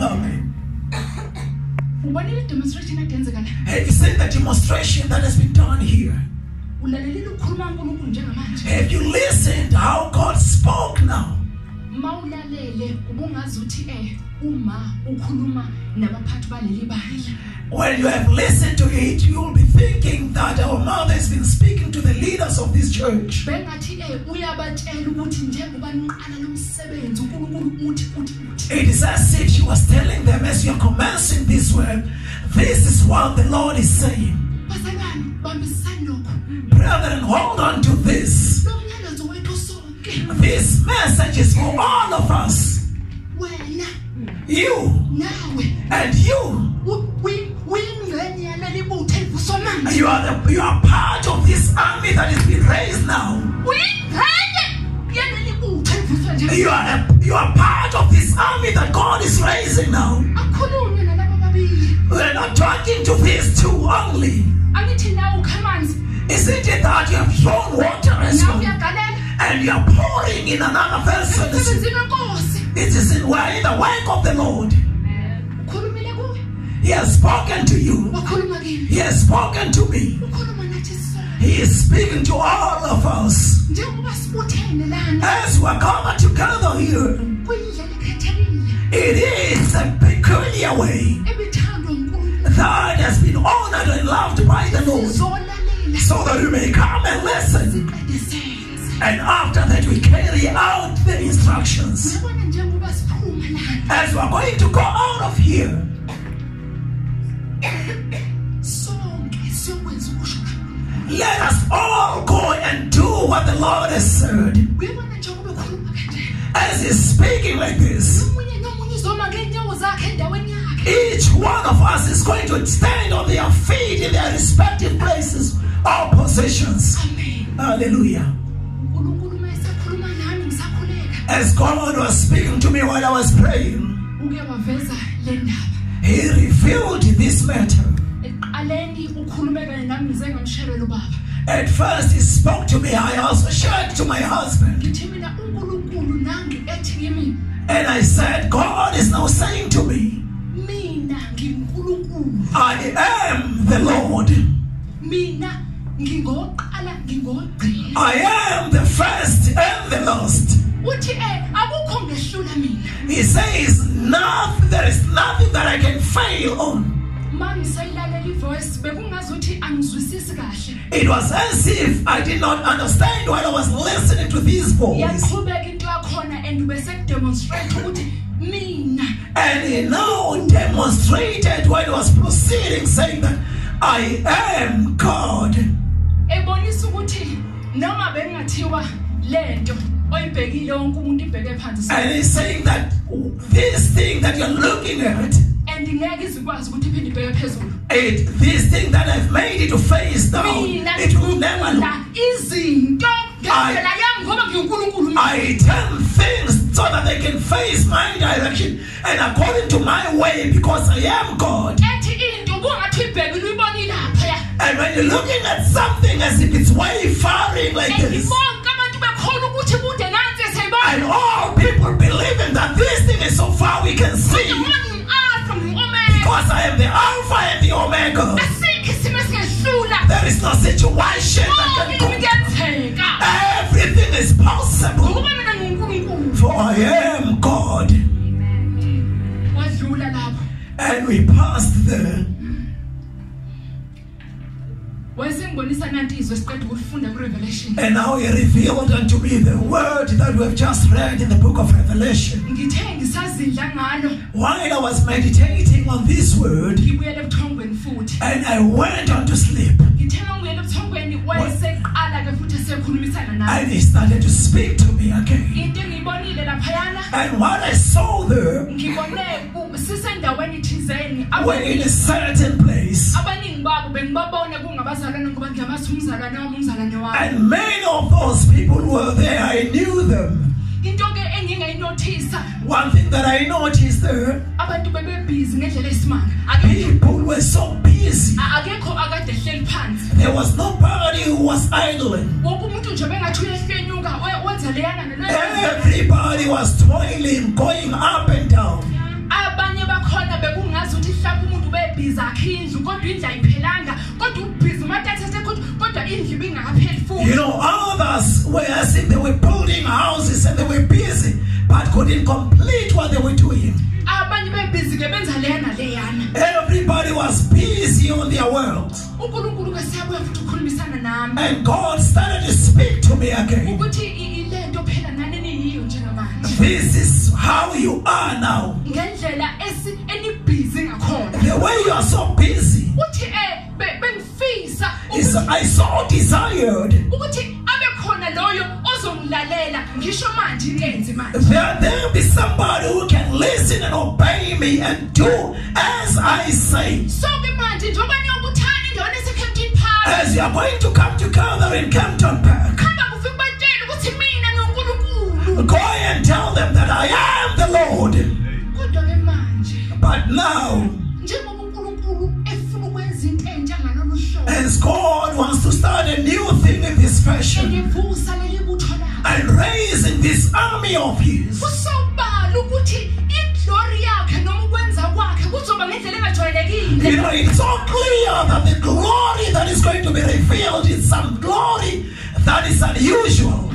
Amen. ubonile i-demonstration edenzeka Have you seen the demonstration that has been done here? ulalelile ukukhuluma kankulunkulu njengamanje Have you listened how God spoke now? Eh uma ukhuluma nabaphathi baleli bandla When you have listened to it, you'll be thinking that our mother has been speaking to the leaders of this church. eh It is as if she was telling them as you are commencing this work, this is what the Lord is saying. bazalwane bambisani lokho Brethren, hold on to this. This message is for all of us. You and you. u- uyi- uyingxenye yaleli butho elivusomanje You are the, you are part of this army that is being raised now. uyingxenye yaleli butho elivuswa nje You are a, you are part of this army that God is raising now. akhulunywe nalaba babili We're not talking to these two only. angithi nawe ukha amanzi Isn't it that you have thrown water as well and you are pouring in another vessel? as well? emsebenzini wenkosi It is in, in the work of the Lord. He has spoken to you. He has spoken to me. ukhuluma nathi sonke He is speaking to all of us. njengoba sibuthene lana As we are gathered together here, it is a peculiar way that has been honored and loved by the Lord. So that we may come and listen. And after that, we carry out the instructions. uyabona njengoba siphuma lana As we are going to go out of here, sonke siyokwenza ukusho kakhulu let us all go and do what the Lord has said. uyabona njengoba ekhuluma kanje As He's speaking like this, omunye nomunye uzoma ngeenyawo zakhe endaweni yakhe each one of us is going to stand on their feet in their respective places or positions. amen Hallelujah. As God was speaking to me while I was praying, uke waveza le ndaba He revealed this matter. ekuqaleni ukhulume kanye nami ngize ngamshelela ubaba At first, He spoke to me. I also shared to my husband. ngithi mina unkulunkulu nangi ethi kimi And I said, God is now saying to me, I am the Lord. mina ngingoqala ngingogcina I am the first and the last. Eh akukho ngehlula mina He says, nothing, there is nothing that I can fail on. ma ngisayilalela ivoice bekungazuthi angizwisisi kahle It was as if I did not understand while I was listening to this voice. yaqhubeka into yakhona and ubesekudemonstrate ukuthi mina And he now demonstrated he was proceeding, saying that I am God. Ebonisa ukuthi noma bengathiwa lento oyibhekile wonke umuntu ibheke phansi. And he's saying that this thing that you're looking at, and ngeke izikwazi ukuthi iphinde ibheke phezulu. it, this thing that I've made it to face down, it will never izinto ngendlela yami ngoba ngiwunkulunkulu I turn things so that they can face my direction. And according to my way because I am God. ethi into ubungathi uyibhekile uyibonile laphaya And when you're looking at something as if it's way faring like this, all people believing that this thing is so far we can see because I am the Alpha and the Omega. asikho isimo esingehlula There is no situation that can go. Everything is possible ngokuba mina ngiwunkulunkulu for I am God. And we passed there. Wayesengibonisa nanti izwe siqeda ukulifunda kwi-revelation And now he revealed unto me the word that we have just read in the book of Revelation. ngithe ngisazidla ngalo. While I was meditating on this word, ngibuyele ebuthongweni futhi. and I went on to sleep, ngithe uma ngibuyele ebuthongweni wayeseqala-ke futhi esekhulumisana nami and he started to speak to me again. Into engiyibonile laphayana And what I saw there, ngibone u- sisendaweni thizeni we're in a certain place, abaningi babo bengibabone kungabazalwane ngoba ngiyamazi umzalwane wami umzalwane wami and many of those people were there. I knew them. One thing that I noticed there, abantu bebebhizi ngendlela esimanga akekho people were so busy. a- akekho akade ehleli phansi There was nobody who was idling. Everybody was toiling, going up and down. abanye ukwakha indlu kodwa indlu ayiphelanga kodwa ubhizi umatathethe kodwa indlu ibingakapheli You know, others were as if they were building houses and they were busy, but couldn't complete what they were doing. abanye bebhizi-ke benza leya naleyana Everybody was busy on their world. unkulunkulu ke siyabuya futhi ukhulumisana nami And God started to speak to me again. ukuthi This is how you are now. ngendlela enibhizi ngakhona. The way you are so busy. Uthi eh, bengifisa is I so desired. Ukuthi abe khona loyo ozongilalela ngisho manje ingenzi manje. That there be somebody who can listen and obey me and do as I say. so-ke manje njengoba niyokuthana indaweni esecampton park As you are going to come together in Kempton Park, go and tell them that I am the Lord. But now, njengoba unkulunkulu efuna ukwenza into entsha ngalolu hlobo as God wants to start a new thing in this fashion elivusa leli butho and raising this army of His, kusobala ukuthi iglori yakhe noma ukwenza kwakhe kuzoba ngendlela engajwayelekile you know, it's so clear that the glory that is going to be revealed is some glory that is unusual.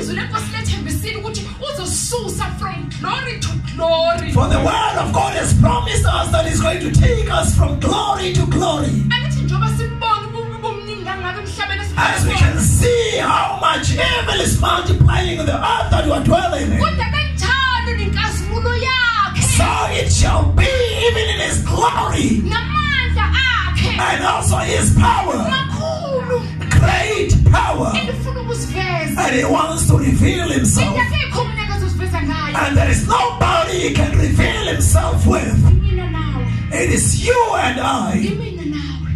Izwi lenkosi lethembisile ukuthi uzosusa from glory to glory. For the word of God has promised us that He's going to take us from glory to glory. angithi njengoba simbona ububi bomningi kangaka emhlabeni As we can see how much evil is multiplying in the earth that you are dwelling in. kodwa kanjalo nenkazimulo yakhe. So it shall be even in His glory. Namandla akhe. And also His power, makhulu. Great power. And He wants to reveal Himself. into akekho umneka azoziveza ngayo And there is nobody He can reveal Himself with. It is you and I.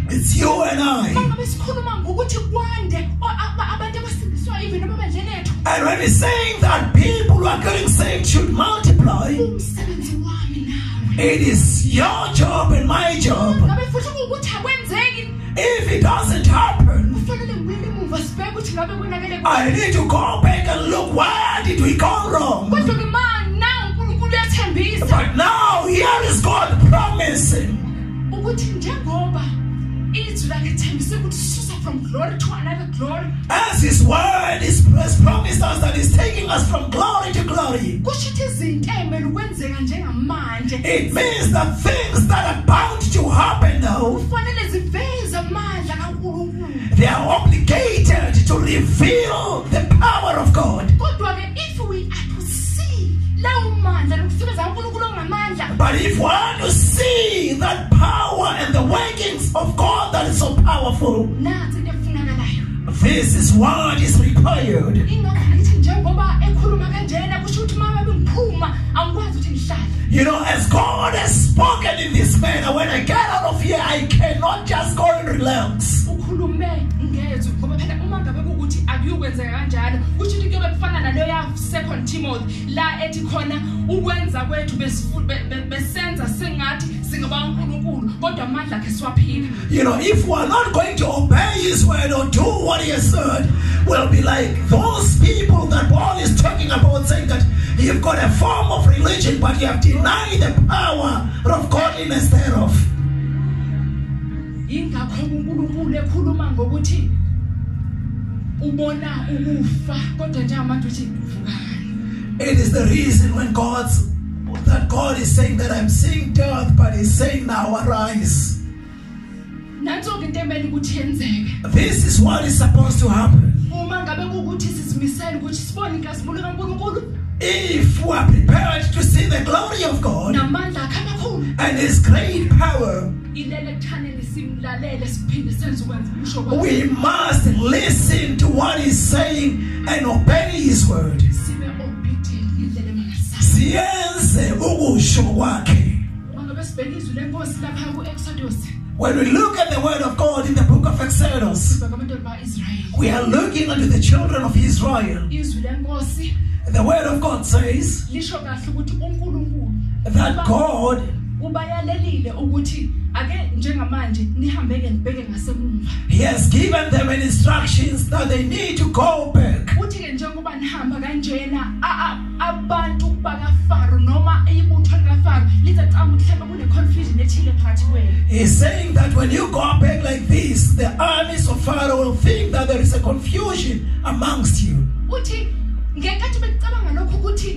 It's you and I. mangabe sikhuluma ngokuthi kwande o- aba- abantu abasindiswa even emabandleni ethu And when we're saying that people who are getting saved should multiply, umsebenzi wami nawe it is your job and my job. ngabe futhi kuwukuthi akwenzeki If it doesn't happen, I need to go back and look where did we go wrong. kodwa-ke manje na unkulunkulu uyathembisa. But now here is God promising. Ukuthi njengoba izwi lakhe thembise ukuthi susa from glory to another glory as His word is, has promised us that He's taking us from glory to glory. kusho ukuthi izinto ey'mele ukwenzeka njengamanje. It means that things that are bound to happen now, kufanele ziveze amandla kankulunkulu. they are to reveal the power of God. kodwa-ke if we are to see lawo mandla nokusebenza kankulunkulu ongamandla But if we want to see that power and the workings of God that is so powerful, nansi into efunakalayo this is what is required. ingakho ngithi njengoba ekhuluma kanjena kusho ukuthi uma ngabe ngiphuma angikwazi ukuthi ngihlale You know, as God has spoken in this manner, when I get out of here, I cannot just go and relax. Kukuthi akuyokwenzeka kanjalo kusho ukuthi kuyobe kufana naleyo ya second timothy la ethi khona ukwenza kwethu besifu- be- be- besenza sengathi singabankulunkulu kodwa amandla akhe siwaphile You know, if we are not going to obey His word or do what He has said, we'll be like those people that Paul is talking about, saying that you've got a form of religion, but you have denied the power of godliness thereof. It is the reason when God's that God is saying that I'm seeing death, but He's saying now arise. nanso-ke into emele ukuthi yenzeke This is what is supposed to happen. uma ngabe kukuthi sizimisele ukuthi sibone inkazimulo kankulunkulu If we are prepared to see the glory of God namandla akhe amakhulu and His great power, ilele kuthanele simlalele siphinde senze ukwenza ukusho kwakhe we must listen to what He's saying and obey His word. sibe obedient ngendlela emangasani Siyenze ukusho kwakhe. mangabe sibheke izwi lenkosi lapha ku-exodus When we look at the word of God in the book of Exodus, sibheke abantwana ba-israyeli we are looking unto the children of Israel. The word of God says lisho kahle ukuthi unkulunkulu that God ubayalelile ukuthi ake njengamanje nihambeke nibheke He has given them instructions that they need to go back. uthi-ke njengoba nihamba kanjena abantu bakafaro noma ibutho likafaro hlambe kune-confusion ethile phakathi kwenu He's saying that when you go back like this, the armies of Pharaoh will think that there is a confusion amongst you. uthi ngenkathi becabanga ukuthi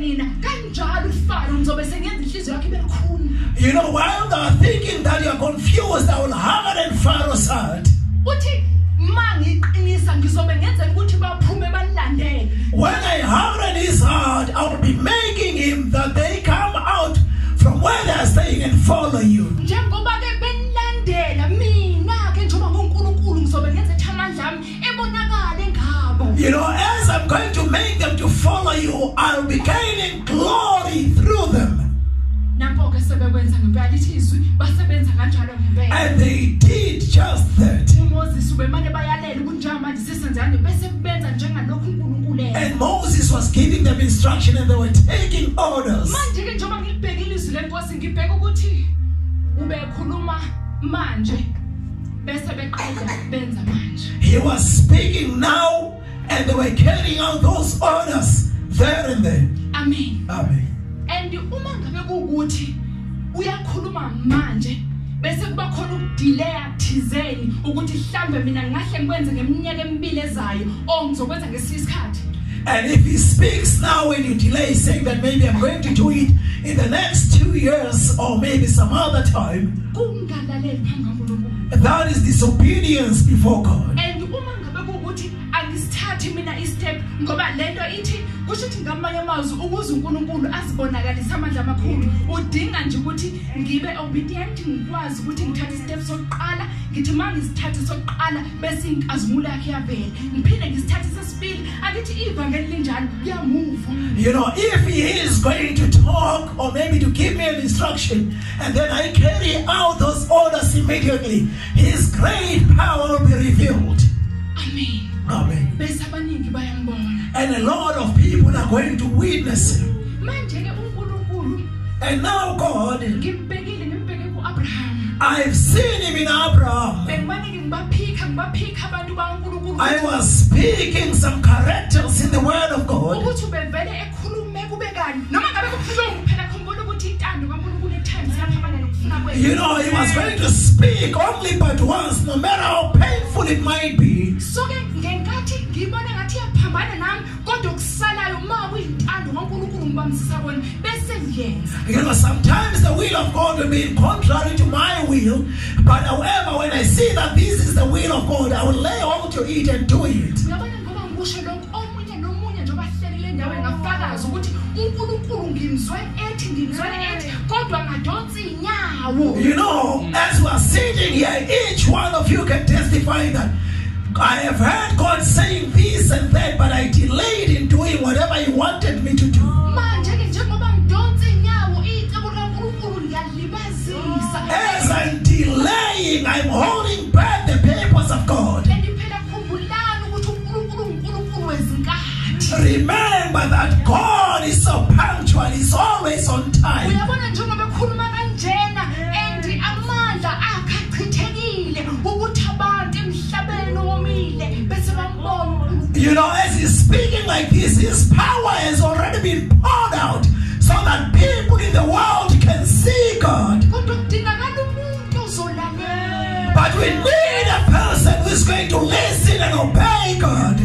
nina kanjalo ufaro ngizobe sengenza inhliziyo ibe lukhuni You know, while they are thinking that you are confused, I will hammer in Pharaoh's heart. uthi ma ngiqinisa ngizobe ngenzela ukuthi baphume When I hammer his heart, I will be making him that they come out from where they are staying and follow you. njengoba-ke benilandela mina-ke njengoba ngonkulunkulu ngizobe ngenza ethi amandla ami ebonakale ngabo You know, make them to follow you, I'll be gaining glory through them. nampo-ke sebekwenza ngempela lithi izwi basebenza kanjalo ngempela And they did just that. umoses ubemane bayalela ukuthi njengamanje sisenzani bese benza njengalokhu unkulunkulu enza And Moses was giving them instruction and they were taking orders. manje-ke njengoba ngilibhekile izwi lenkosi ngibheka ukuthi ubekhuluma manje bese beqeda benza manje He was speaking now and they were carrying out those orders there and then. amen Amen. and uma ngabe kuwukuthi uyakhuluma manje bese kuba khona ukudileya thizeni ukuthi mhlambe mina ngahle ngikwenze ngeminyaka emibili ezayo or ngizokwenza ngesinye isikhathi And if he speaks now when you delay, saying that maybe I'm going to do it in the next two years or maybe some other time, kungalaleli phambi kankulunkulu that is disobedience before God. Angisithathi mina istep ngoba lento ithi kusho ukuthi ngamanye amazwi ukuze unkulunkulu azibonakalise amandla amakhulu udinga nje ukuthi ngibe obedient ngikwazi ukuthi ngithathe istep sokuqala ngithi sokuqala bese inkazimulo yakhe yavela ngiphinde ngisithathe sesibili akithi ivangeli linjalo kuyamuva You know, if he is going to talk or maybe to give me an instruction and then I carry out those orders immediately, his great power will be revealed. amen Amen. Bese abaningi bayambona And a lot of people are going to witness him. And now, God, ngimbekile ngimbeke ku-abraham I've seen him in Abraham. bengibanike ngibaphikha ngibaphikha abantu bakankulunkulu I was speaking some characters in the Word of God. You know, he was going to speak only but once, no matter how painful it might be. so-ke ngenkathi ngibona ngathi iyaphambana nami kodwa okusalayo ma kuyintando kankulunkulu ngibambisisa kona bese ngiyenza You know, sometimes the will of God will be contrary to my will, but however, when I see that this is the will of God, I will lay hold to it and do it. uyabona ngoba ngikusho lokhu omunye nomunye njengoba hlelile endaweni ngafakazi ukuthi unkulunkulu ngimzwe ethi ngimzwe ethi kodwa ngadonsa iy'nyawo You know, as we are sitting here, each one of you can testify that I have heard God saying this and that, but I delayed in doing whatever He wanted me to do. manje-ke njengoba ngidonsa iy'nyawo icebo likankulunkulu liyalibazisa As I'm delaying, I'm holding back the purpose of God. and phela khumbulani ukuthi unkulunkulu ngunkulunkulu wezinkathi Remember that God is so punctual, He's always on time. uyabona njengoba ekhuluma kanjena and amandla akhe achithekile ukuthi abantu emhlabeni womile bese bambona uNkulunkulu. You know, as He's speaking like this, His power has already been poured out so that people in the world can see God. kodwa kudingakala umuntu ozolalela But we need a person who is going to listen and obey God,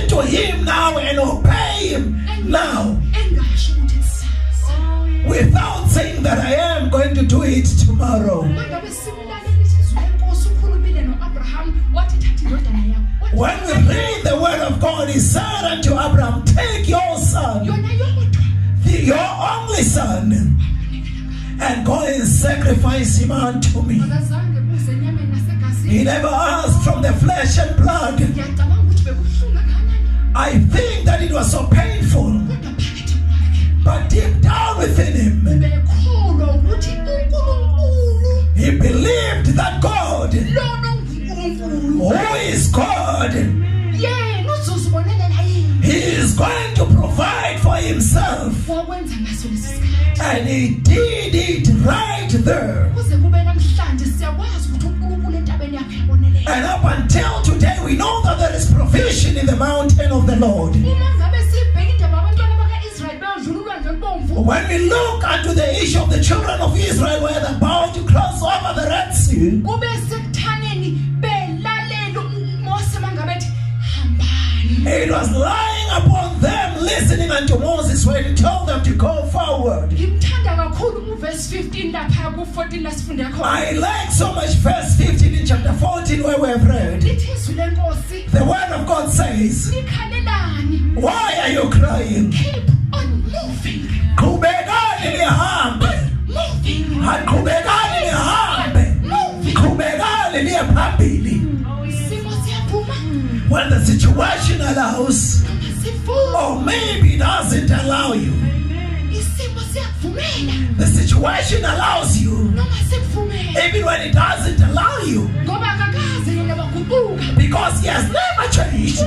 listen to Him now and obey Him now. engasho ukuthi kusasa without saying that I am going to do it tomorrow. mangabe simlalele isizwe lenkosi ukhulumile no-abraham wathi thatha indodana yakho Wathi, When we read the word of God, He said unto Abraham, Take your son, yona yodwa the- your only son, and go and sacrifice him unto me. akazange buze enyameni He never asked from the flesh and blood. I think that it was so painful, but deep down within him, he believed that God, who is God, He is going to provide for Himself. And He did it right there. And up until today, we know that there is provision in the mountain of the Lord. uma ngabe sibheka indaba abantwana baka-israyeli beyodlula ulwandle olubomvu When we look unto the issue of the children of Israel where they're about to cross over the Red Sea, kube sekuthaneni belalela uMose mangabethi hambani it was them listening unto Moses when he told them to go forward. ngimthanda kakhulu uverse 15 lapha ku14 lasifunde khona I like so much verse 15 in chapter 14 where we have read. lithi izwi lenkosi The word of God says, Why are you crying? keep on moving Qhubekani nihambe. moving Qhubekani nihambe. moving Qhubekani niye phambili. Mm. Oh, isimo siyavuma When the situation allows, or maybe doesn't allow you, the situation allows you, even when it doesn't allow you, ngoba akakaze yena waguquka because He has never changed.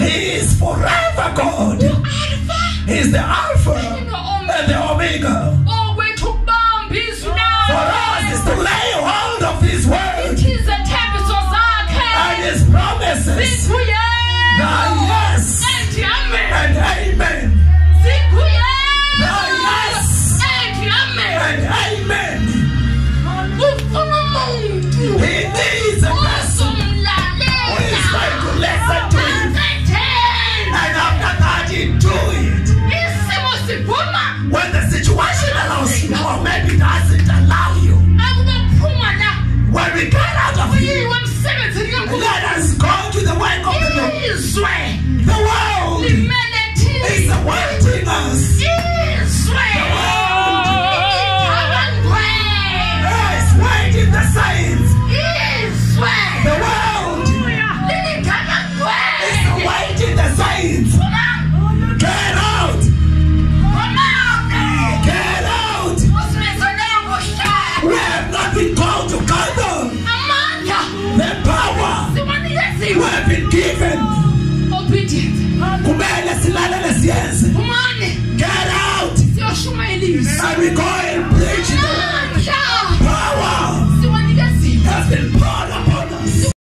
He is forever God. He is the Alpha and the Omega. owethu ukubamba izwi For us is to lay hold of His word. Thize thembiso and His promises. That yes. And amen